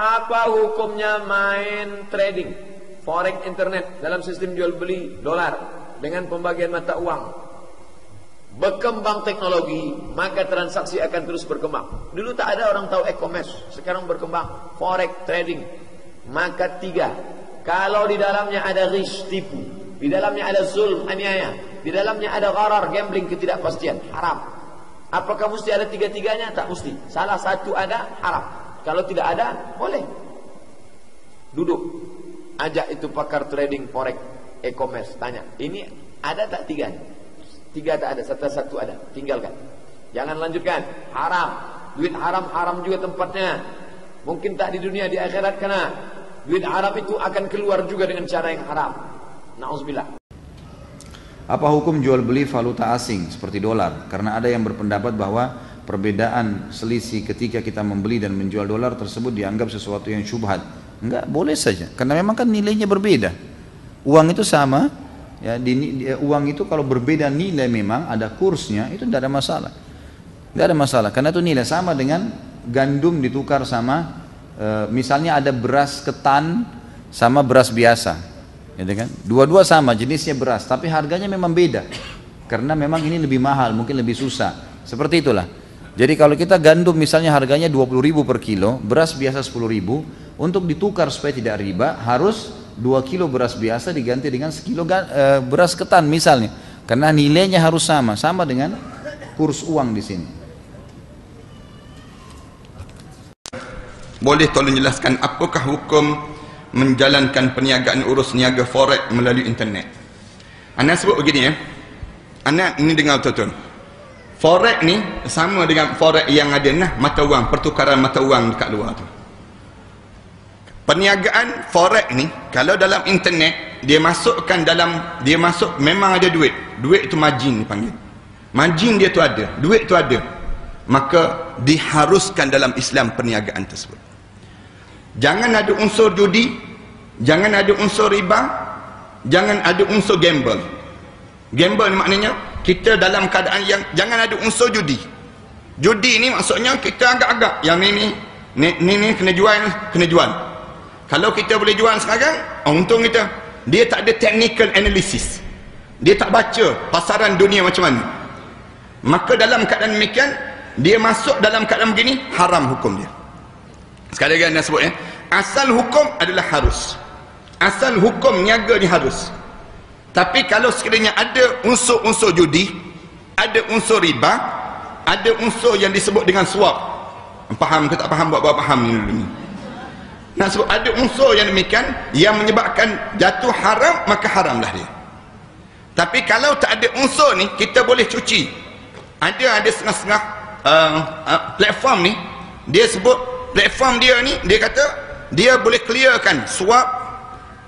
Apa hukumnya main trading forex internet dalam sistem jual beli dolar dengan pembagian mata uang? Berkembang teknologi, maka transaksi akan terus berkembang. Dulu tak ada orang tahu e-commerce, sekarang berkembang forex trading. Maka tiga, kalau di dalamnya ada risk tipu, di dalamnya ada zulm aniaya, di dalamnya ada gharar gambling ketidakpastian, haram. Apakah mesti ada tiga-tiganya? Tak mesti. Salah satu ada haram. Kalau tidak ada, boleh. Duduk. Ajak itu pakar trading forex, e-commerce. Tanya, ini ada tak tiga? Tiga tak ada, satu satu ada. Tinggalkan. Jangan lanjutkan. Haram. Duit haram, haram juga tempatnya. Mungkin tak di dunia, di akhirat kena. Duit haram itu akan keluar juga dengan cara yang haram. Nauzubillah. Apa hukum jual beli valuta asing seperti dolar? Karena ada yang berpendapat bahwa perbedaan selisih ketika kita membeli dan menjual dolar tersebut dianggap sesuatu yang syubhat. Enggak, boleh saja. Karena memang kan nilainya berbeda. Uang itu sama, ya di, di, uang itu kalau berbeda nilai memang ada kursnya itu tidak ada masalah. Tidak ada masalah karena itu nilai sama dengan gandum ditukar sama e, misalnya ada beras ketan sama beras biasa. Gitu kan? Dua-dua sama jenisnya beras tapi harganya memang beda. Karena memang ini lebih mahal, mungkin lebih susah. Seperti itulah. Jadi kalau kita gandum misalnya harganya 20 ribu per kilo, beras biasa 10 ribu, untuk ditukar supaya tidak riba harus 2 kilo beras biasa diganti dengan sekilo e, beras ketan misalnya. Karena nilainya harus sama, sama dengan kurs uang di sini. Boleh tolong jelaskan apakah hukum menjalankan perniagaan urus niaga forex melalui internet? Anak sebut begini ya. Anak ini dengar betul-betul. Forex ni sama dengan forex yang ada nah mata wang, pertukaran mata wang dekat luar tu. Perniagaan forex ni kalau dalam internet dia masukkan dalam dia masuk memang ada duit. Duit tu margin dipanggil. Margin dia tu ada, duit tu ada. Maka diharuskan dalam Islam perniagaan tersebut. Jangan ada unsur judi, jangan ada unsur riba, jangan ada unsur gamble. Gamble maknanya kita dalam keadaan yang jangan ada unsur judi. Judi ni maksudnya kita agak-agak. Yang ni ni ni ni, ni kena jual kena jual. Kalau kita boleh jual sekarang oh, untung kita. Dia tak ada technical analysis. Dia tak baca pasaran dunia macam mana. Maka dalam keadaan demikian dia masuk dalam keadaan begini haram hukum dia. Sekali lagi anda sebut ya. Asal hukum adalah harus. Asal hukum niaga ni harus tapi kalau sekiranya ada unsur-unsur judi, ada unsur riba, ada unsur yang disebut dengan suap. Faham ke tak faham buat-buat faham ni dulu ni. Nak sebut ada unsur yang demikian yang menyebabkan jatuh haram, maka haramlah dia. Tapi kalau tak ada unsur ni, kita boleh cuci. Ada ada setengah-setengah uh, uh, platform ni, dia sebut platform dia ni, dia kata dia boleh clearkan suap,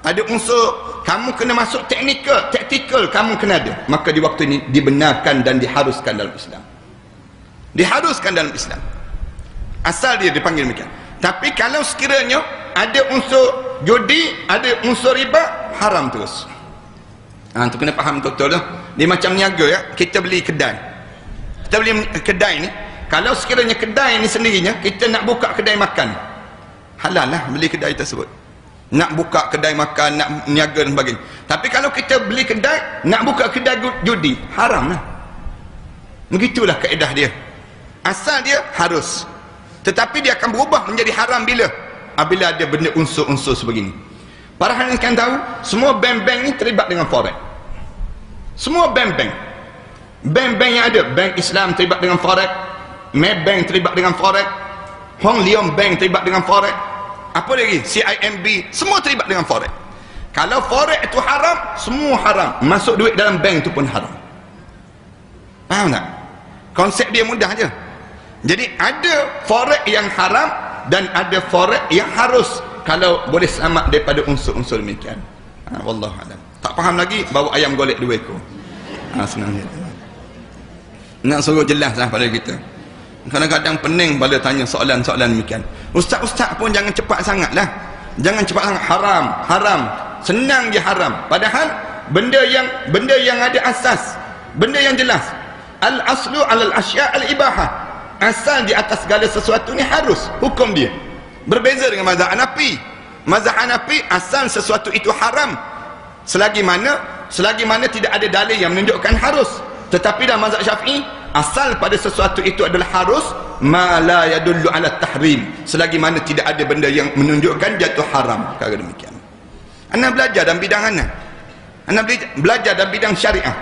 ada unsur kamu kena masuk teknikal, taktikal kamu kena ada. Maka di waktu ini dibenarkan dan diharuskan dalam Islam. Diharuskan dalam Islam. Asal dia dipanggil demikian. Tapi kalau sekiranya ada unsur judi, ada unsur riba, haram terus. Ha, tu kena faham betul-betul lah. Dia macam niaga ya, kita beli kedai. Kita beli kedai ni, kalau sekiranya kedai ni sendirinya, kita nak buka kedai makan. Halal lah beli kedai tersebut nak buka kedai makan, nak niaga dan sebagainya. Tapi kalau kita beli kedai, nak buka kedai judi, haram lah. Begitulah kaedah dia. Asal dia harus. Tetapi dia akan berubah menjadi haram bila? Apabila ada benda unsur-unsur sebegini. Para hadirin kan tahu, semua bank-bank ni terlibat dengan forex. Semua bank-bank. Bank-bank yang ada, bank Islam terlibat dengan forex, Maybank terlibat dengan forex, Hong Leong Bank terlibat dengan forex, apa lagi? CIMB semua terlibat dengan forex. Kalau forex itu haram semua haram. Masuk duit dalam bank itu pun haram. Faham tak? Konsep dia mudah je. Jadi ada forex yang haram dan ada forex yang harus. Kalau boleh selamat daripada unsur-unsur demikian. Ha, wallahu alam. Tak faham lagi bawa ayam golek dua ekor ha, senang je. Nak suruh jelas lah pada kita kadang-kadang pening pada tanya soalan-soalan demikian. Ustaz-ustaz pun jangan cepat sangat lah jangan cepat sangat. Haram haram. Senang dia haram. Padahal benda yang benda yang ada asas benda yang jelas. Al aslu al asya al ibahah asal di atas segala sesuatu ni harus hukum dia. Berbeza dengan mazhab Hanafi. Mazhab Hanafi asal sesuatu itu haram. Selagi mana selagi mana tidak ada dalil yang menunjukkan harus. Tetapi dalam mazhab Syafi'i asal pada sesuatu itu adalah harus ma la yadullu ala tahrim. Selagi mana tidak ada benda yang menunjukkan jatuh haram. Kata demikian. Anda belajar dalam bidang mana? Anda belajar dalam bidang syariah.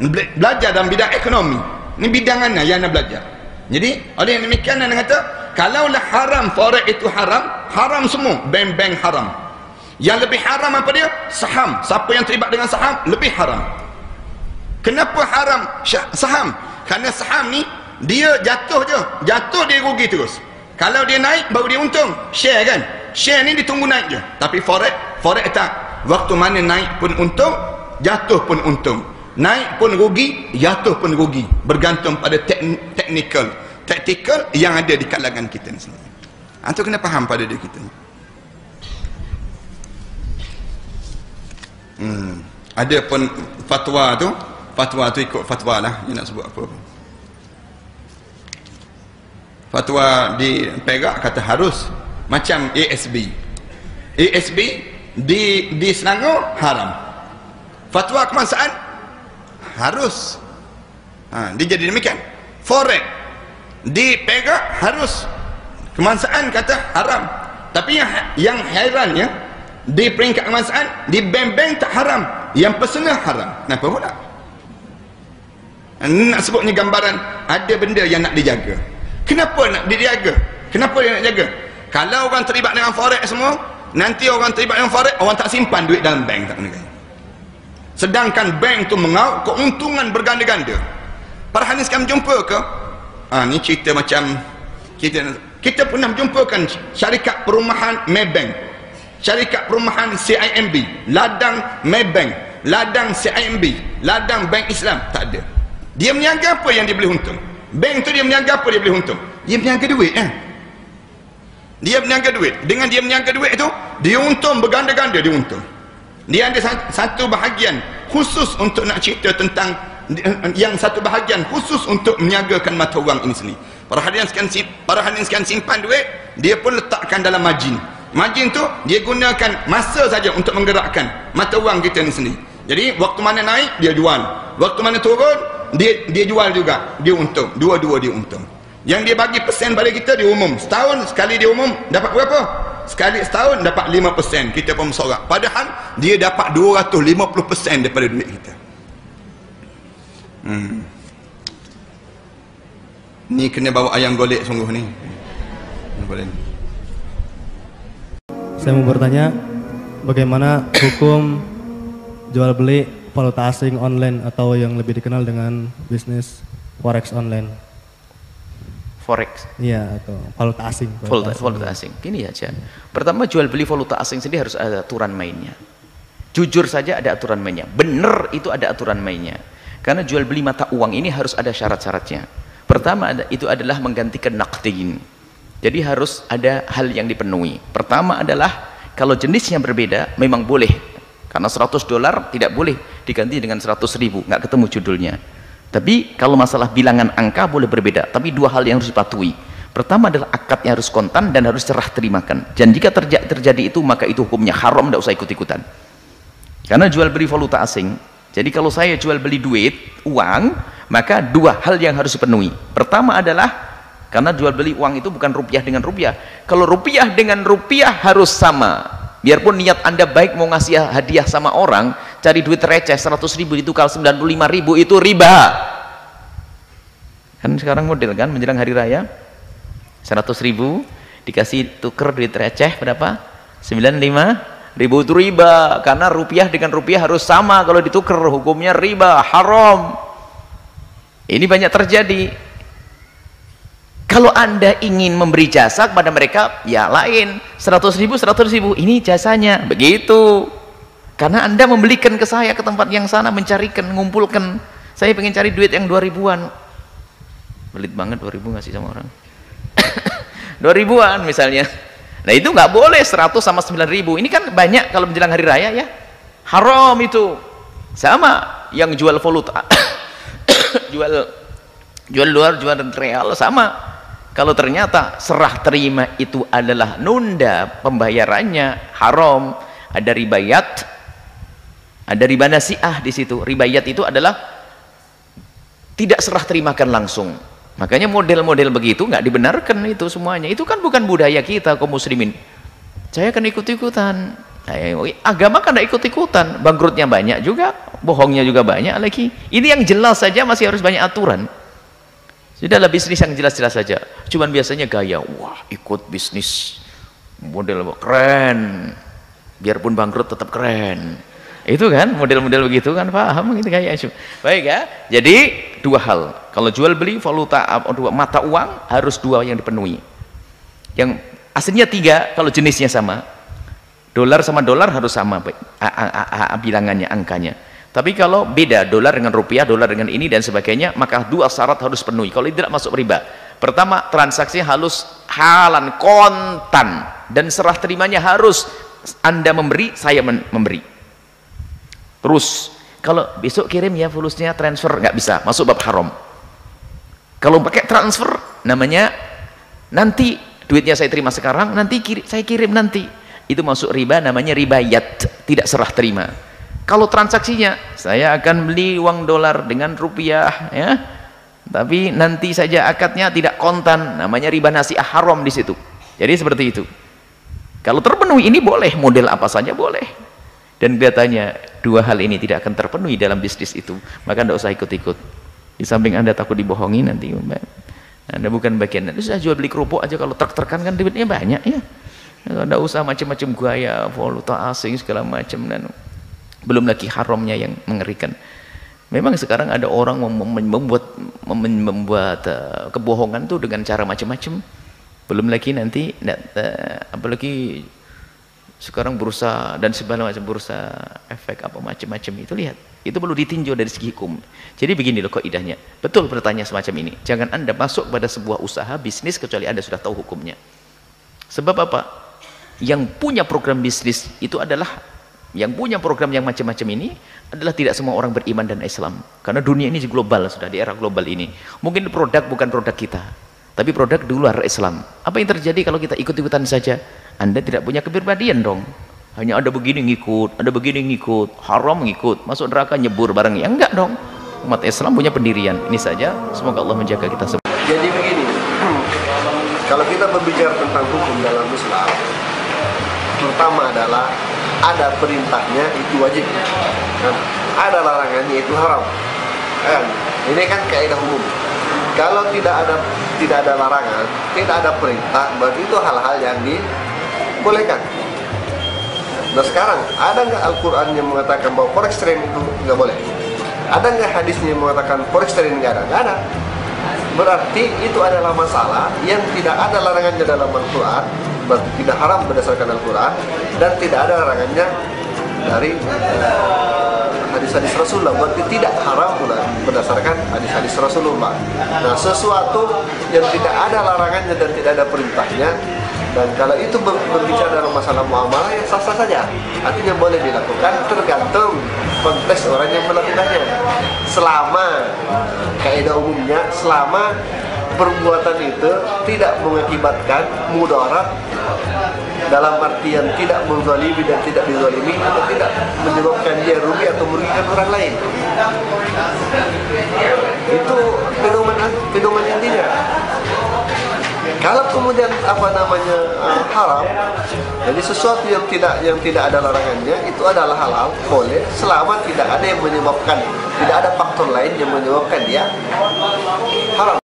Belajar dalam bidang ekonomi. Ini bidang mana yang anda belajar? Jadi oleh yang demikian anda kata kalaulah haram forex itu haram haram semua. Bank-bank haram. Yang lebih haram apa dia? Saham. Siapa yang terlibat dengan saham? Lebih haram. Kenapa haram? Saham kerana saham ni dia jatuh je. Jatuh dia rugi terus. Kalau dia naik baru dia untung. Share kan? Share ni ditunggu naik je. Tapi forex forex tak. Waktu mana naik pun untung jatuh pun untung. Naik pun rugi jatuh pun rugi. Bergantung pada teknikal. Taktikal yang ada di kalangan kita ni sendiri. Antum kena faham pada diri kita ni. Hmm. ada pun fatwa tu fatwa tu ikut fatwa lah. Dia nak sebut apa fatwa di Perak kata harus. Macam ASB ASB di di Selangor haram. Fatwa kemasaan harus. Ha, dia jadi demikian. Forex. Di Perak harus. Kemasaan kata haram. Tapi yang yang herannya di peringkat kemasaan di bank-bank tak haram. Yang personal haram. Kenapa pula nak sebutnya gambaran ada benda yang nak dijaga. Kenapa nak dijaga? Kenapa dia nak jaga? Kalau orang terlibat dengan forex semua nanti orang terlibat dengan forex orang tak simpan duit dalam bank tak kena sedangkan bank tu mengauk keuntungan berganda-ganda. Para kami jumpa ke? Ha, ni cerita macam kita kita pernah jumpakan syarikat perumahan Maybank. Syarikat perumahan CIMB ladang Maybank. Ladang CIMB ladang Bank Islam. Tak ada dia meniaga apa yang dia boleh untung? Bank tu dia meniaga apa dia boleh untung? Dia meniaga duit eh? dia meniaga duit. Dengan dia meniaga duit tu dia untung berganda-ganda dia untung. Dia ada satu bahagian khusus untuk nak cerita tentang yang satu bahagian khusus untuk meniagakan mata wang ini sendiri. Para hadirin sekalian para hadirin sekalian simpan duit dia pun letakkan dalam margin. Margin tu dia gunakan masa saja untuk menggerakkan mata wang kita ni sendiri. Jadi waktu mana naik dia jual. Waktu mana turun dia dia jual juga dia untung. Dua-dua dia untung. Yang dia bagi persen pada kita dia umum. Setahun sekali dia umum dapat berapa? Sekali setahun dapat 5% kita pun bersorak padahal dia dapat 250% daripada duit kita. Hmm. ni kena bawa ayam golek sungguh ni. Saya mau bertanya bagaimana hukum jual beli valuta asing online atau yang lebih dikenal dengan bisnis forex online. Forex. Iya, atau valuta asing. Valuta, asing. valuta asing. Gini aja. Pertama jual beli valuta asing sendiri harus ada aturan mainnya. Jujur saja ada aturan mainnya. Benar itu ada aturan mainnya. Karena jual beli mata uang ini harus ada syarat-syaratnya. Pertama itu adalah menggantikan naktin jadi harus ada hal yang dipenuhi. Pertama adalah kalau jenisnya berbeda memang boleh. Karena 100 dolar tidak boleh diganti dengan 100 ribu, nggak ketemu judulnya. Tapi kalau masalah bilangan angka boleh berbeda, tapi dua hal yang harus dipatuhi. Pertama adalah akadnya harus kontan dan harus cerah terimakan. Dan jika terja terjadi itu maka itu hukumnya haram, tidak usah ikut-ikutan. Karena jual beli valuta asing. Jadi kalau saya jual beli duit, uang, maka dua hal yang harus dipenuhi. Pertama adalah karena jual beli uang itu bukan rupiah dengan rupiah kalau rupiah dengan rupiah harus sama biarpun niat anda baik mau ngasih hadiah sama orang cari duit receh 100 ribu ditukar 95 ribu itu riba. Kan sekarang model kan menjelang hari raya 100 ribu dikasih tuker duit receh berapa? 95 ribu itu riba. Karena rupiah dengan rupiah harus sama kalau ditukar hukumnya riba haram. Ini banyak terjadi kalau anda ingin memberi jasa kepada mereka ya lain. 100 ribu 100 ribu. Ini jasanya. Begitu. Karena anda membelikan ke saya ke tempat yang sana mencarikan mengumpulkan. Saya pengen cari duit yang 2 ribuan. Belit banget 2 ribu ngasih sama orang? 2 ribuan misalnya. Nah itu nggak boleh 100 sama 9 ribu. Ini kan banyak kalau menjelang hari raya ya. Haram itu. Sama yang jual valuta jual jual luar jual real sama kalau ternyata serah terima itu adalah nunda pembayarannya haram ada ribayat ada riba nasiah di situ. Ribayat itu adalah tidak serah terimakan langsung. Makanya model-model begitu nggak dibenarkan itu semuanya. Itu kan bukan budaya kita kaum muslimin. Saya akan ikut-ikutan. Agama kan tidak ikut-ikutan. Bangkrutnya banyak juga bohongnya juga banyak lagi. Ini yang jelas saja masih harus banyak aturan Sudahlah bisnis yang jelas-jelas saja. Cuman biasanya gaya, wah ikut bisnis model keren. Biarpun bangkrut tetap keren. Itu kan model-model begitu kan paham gitu gaya. Baik ya. Jadi dua hal. Kalau jual beli valuta dua mata uang harus dua yang dipenuhi. Yang aslinya tiga kalau jenisnya sama. Dolar sama dolar harus sama bilangannya angkanya tapi kalau beda dolar dengan rupiah, dolar dengan ini dan sebagainya, maka dua syarat harus penuhi. Kalau tidak masuk riba. Pertama, transaksi harus halan kontan dan serah terimanya harus Anda memberi, saya memberi. Terus kalau besok kirim ya fulusnya transfer nggak bisa, masuk bab haram. Kalau pakai transfer namanya nanti duitnya saya terima sekarang, nanti kiri, saya kirim nanti. Itu masuk riba namanya ribayat, tidak serah terima kalau transaksinya saya akan beli uang dolar dengan rupiah ya. Tapi nanti saja akadnya tidak kontan namanya riba nasiah haram di situ. Jadi seperti itu. Kalau terpenuhi ini boleh model apa saja boleh. Dan kelihatannya dua hal ini tidak akan terpenuhi dalam bisnis itu. Maka tidak usah ikut-ikut. Di samping anda takut dibohongi nanti anda bukan bagian itu saya jual beli kerupuk aja kalau truk-trukan kan duitnya banyak ya. Tidak usah macam-macam gaya valuta asing segala macam dan belum lagi haramnya yang mengerikan. Memang sekarang ada orang membuat membuat uh, kebohongan tuh dengan cara macam-macam. Belum lagi nanti uh, apalagi sekarang berusaha dan segala macam berusaha efek apa macam-macam itu lihat. Itu perlu ditinjau dari segi hukum. Jadi begini loh idahnya betul bertanya semacam ini. Jangan anda masuk pada sebuah usaha bisnis kecuali anda sudah tahu hukumnya. Sebab apa? Yang punya program bisnis itu adalah yang punya program yang macam-macam ini adalah tidak semua orang beriman dan Islam. Karena dunia ini global sudah di era global ini. Mungkin produk bukan produk kita tapi produk di luar Islam. Apa yang terjadi kalau kita ikut-ikutan saja? Anda tidak punya kepribadian dong. Hanya ada begini ngikut ada begini ngikut haram ngikut masuk neraka nyebur bareng ya enggak dong. Umat Islam punya pendirian. Ini saja. Semoga Allah menjaga kita semua. Jadi begini kalau kita berbicara tentang hukum dalam Islam pertama adalah ada perintahnya itu wajib. Kan? ada larangannya itu haram. Kan? ini kan kaidah umum. Kalau tidak ada tidak ada larangan tidak ada perintah berarti itu hal-hal yang dibolehkan. Nah sekarang ada nggak Al-Quran yang mengatakan bahwa forex trading itu nggak boleh? Ada nggak hadisnya yang mengatakan forex trading nggak ada? Nggak ada. Berarti itu adalah masalah yang tidak ada larangannya dalam Al-Quran tidak haram berdasarkan Al-Quran dan tidak ada larangannya dari eh, hadis-hadis Rasulullah berarti tidak haram pula berdasarkan hadis-hadis Rasulullah. Nah sesuatu yang tidak ada larangannya dan tidak ada perintahnya dan kalau itu berbicara dalam masalah muamalah ya sah-sah saja. Artinya boleh dilakukan tergantung konteks orang yang melakukannya. Selama kaidah umumnya selama perbuatan itu tidak mengakibatkan mudarat dalam artian tidak menzalimi dan tidak dizalimi atau tidak menyebabkan dia rugi atau merugikan orang lain. Itu fenomena fenomena intinya. Kalau kemudian apa namanya uh, haram jadi sesuatu yang tidak yang tidak ada larangannya itu adalah halal boleh selama tidak ada yang menyebabkan tidak ada faktor lain yang menyebabkan dia haram